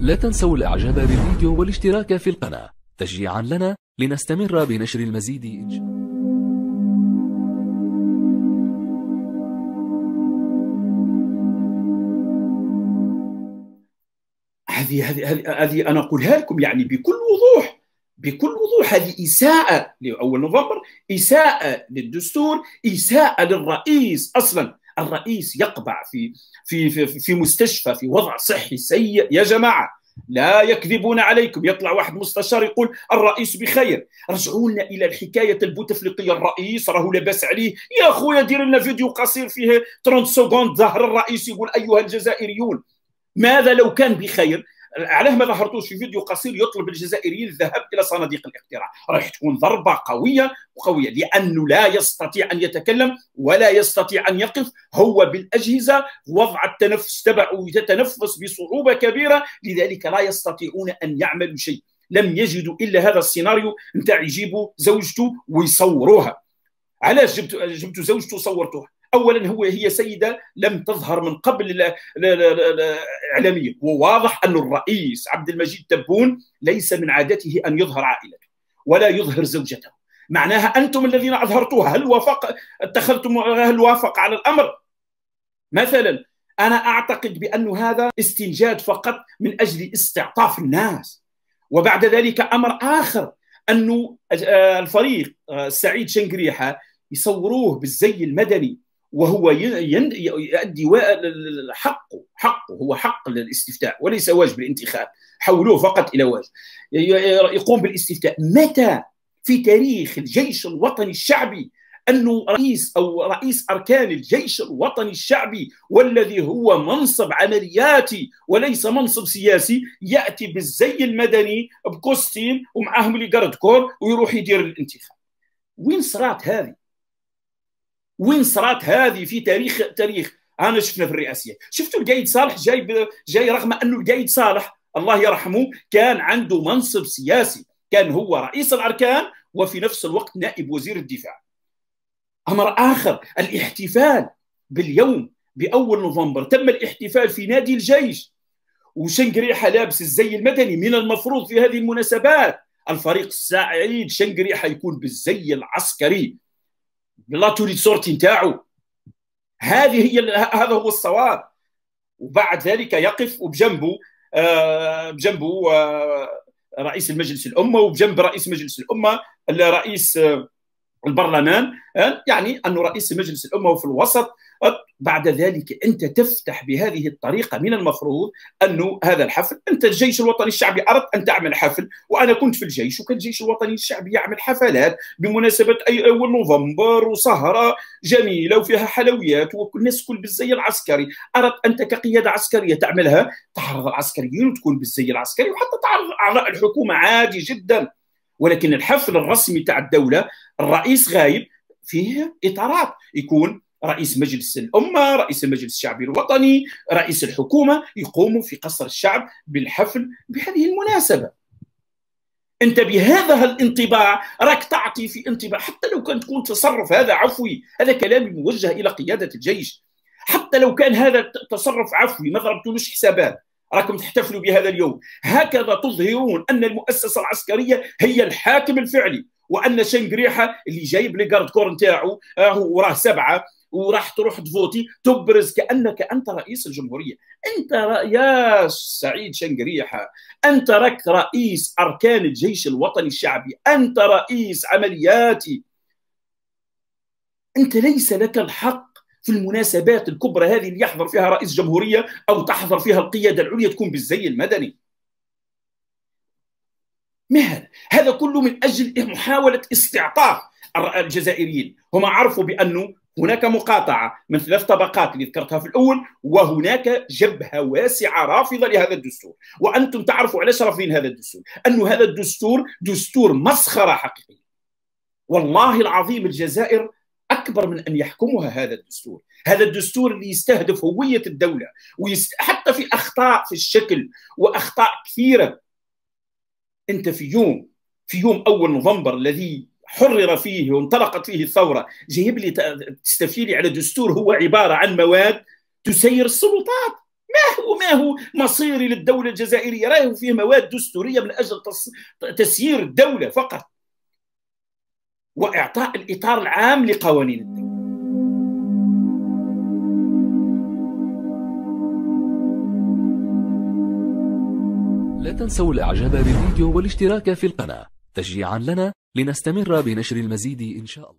لا تنسوا الإعجاب بالفيديو والاشتراك في القناة. تشجيعا لنا لنستمر بنشر المزيد. هذه هذه هذه أنا أقولها لكم يعني بكل وضوح بكل وضوح. هذه إساءة لأول نوفمبر إساءة للدستور إساءة للرئيس أصلا. الرئيس يقبع في في في, في مستشفى في وضع صحي سيء. يا جماعة لا يكذبون عليكم. يطلع واحد مستشار يقول الرئيس بخير. رجعوا لنا إلى الحكاية البوتفليقية. الرئيس راهو لاباس عليه. يا خويا دير لنا فيديو قصير فيه. 30 secondes ظهر الرئيس يقول أيها الجزائريون ماذا لو كان بخير؟ علاه ما ظهرتوش في فيديو قصير يطلب الجزائريين الذهاب إلى صناديق الاقتراع. راح تكون ضربة قوية وقوية لأنه لا يستطيع أن يتكلم ولا يستطيع أن يقف. هو بالأجهزة وضع التنفس تاعه يتنفس بصعوبة كبيرة لذلك لا يستطيعون أن يعملوا شيء. لم يجدوا إلا هذا السيناريو. نتاع يجيبوا زوجته ويصوروها. علاش جبت جبتوا زوجته وصورتوها؟ اولا هو هي سيدة لم تظهر من قبل اعلاميا وواضح أن الرئيس عبد المجيد تبون ليس من عادته أن يظهر عائلته ولا يظهر زوجته. معناها أنتم الذين اظهرتوها هل وافق اتخذتم هل وافق على الأمر؟ مثلا أنا أعتقد بأن هذا استنجاد فقط من أجل استعطاف الناس وبعد ذلك أمر آخر أنه الفريق سعيد شنقريحة يصوروه بالزي المدني وهو يؤدي حقه حقه هو حق الاستفتاء وليس واجب الانتخاب. حولوه فقط إلى واجب. يقوم بالاستفتاء. متى في تاريخ الجيش الوطني الشعبي أنه رئيس أو رئيس أركان الجيش الوطني الشعبي والذي هو منصب عملياتي وليس منصب سياسي يأتي بالزي المدني ب costume ومعاهم les corps ويروح يدير الانتخاب. وين صرات هذه؟ وين صرات هذه في تاريخ تاريخ؟ أنا شفنا في الرئاسية. شفتوا القايد صالح جاي جاي رغم أنه القايد صالح الله يرحمه كان عنده منصب سياسي. كان هو رئيس الأركان وفي نفس الوقت نائب وزير الدفاع. أمر آخر الاحتفال باليوم بأول نوفمبر. تم الاحتفال في نادي الجيش. وشنقريحه لابس الزي المدني من المفروض في هذه المناسبات. الفريق السعيد شنقريحه يكون بالزي العسكري. لا تريد صورتي نتاعو. هذه هي هذا هو الصواب. وبعد ذلك يقف وبجنبه آه بجنبه آه رئيس المجلس الأمة وبجنب رئيس مجلس الأمة رئيس آه البرلمان يعني انه رئيس مجلس الأمة وفي الوسط بعد ذلك أنت تفتح بهذه الطريقة من المفروض انه هذا الحفل أنت الجيش الوطني الشعبي أردت أن تعمل حفل وأنا كنت في الجيش وكان الجيش الوطني الشعبي يعمل حفلات بمناسبة أي أول نوفمبر وسهرة جميلة وفيها حلويات والناس كل بالزي العسكري. أردت أنت كقيادة عسكرية تعملها؟ تعرض العسكريين وتكون بالزي العسكري وحتى تعرض أعضاء الحكومة عادي جدا. ولكن الحفل الرسمي تاع الدولة الرئيس غايب فيه إطارات. يكون رئيس مجلس الأمة رئيس المجلس الشعبي الوطني رئيس الحكومة يقوموا في قصر الشعب بالحفل بهذه المناسبة. أنت بهذا الانطباع راك تعطي في انطباع حتى لو كان تكون تصرف هذا عفوي هذا كلامي موجه إلى قيادة الجيش. حتى لو كان هذا تصرف عفوي ما ضربتلوش حسابات. راكم تحتفلوا بهذا اليوم. هكذا تظهرون أن المؤسسة العسكرية هي الحاكم الفعلي وأن شنقريحة اللي جايب لي جارد كور نتاعو وراه سبعة وراح تروح تفوتي تبرز كأنك أنت رئيس الجمهورية. أنت يا سعيد شنقريحه أنت رك رئيس أركان الجيش الوطني الشعبي أنت رئيس عملياتي. أنت ليس لك الحق في المناسبات الكبرى هذه اللي يحضر فيها رئيس جمهورية أو تحضر فيها القيادة العليا تكون بالزي المدني. مهل هذا كله من أجل محاولة استعطاف الجزائريين. هم عرفوا بانه هناك مقاطعة من ثلاث طبقات اللي ذكرتها في الأول وهناك جبهة واسعة رافضة لهذا الدستور. وأنتم تعرفوا علاش رافضين هذا الدستور؟ أنه هذا الدستور دستور مسخرة حقيقية. والله العظيم الجزائر أكبر من أن يحكمها هذا الدستور. هذا الدستور اللي يستهدف هوية الدولة ويست... حتى في أخطاء في الشكل وأخطاء كثيرة. أنت في يوم في يوم أول نوفمبر الذي حرر فيه وانطلقت فيه الثورة جايب لي تستفيلي على دستور هو عبارة عن مواد تسير السلطات. ما هو ما هو مصيري للدولة الجزائرية؟ راهو فيه مواد دستورية من أجل تسيير الدولة فقط. وإعطاء الإطار العام لقوانين الدولة. لا تنسوا الإعجاب بالفيديو والاشتراك في القناة. تشجيعا لنا لنستمر بنشر المزيد إن شاء الله.